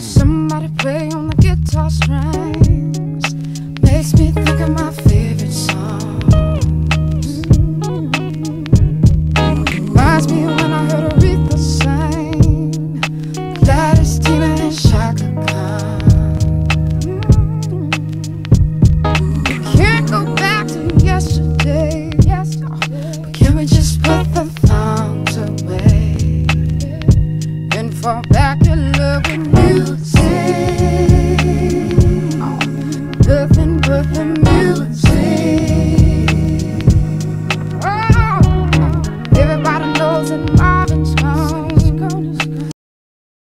Somebody play on the guitar strings. Makes me think of my favorite songs. Reminds me when I heard Aretha sing. Gladys, Tina, and Chaka we Can't go back to yesterday can we just put the thongs away? And fall back in love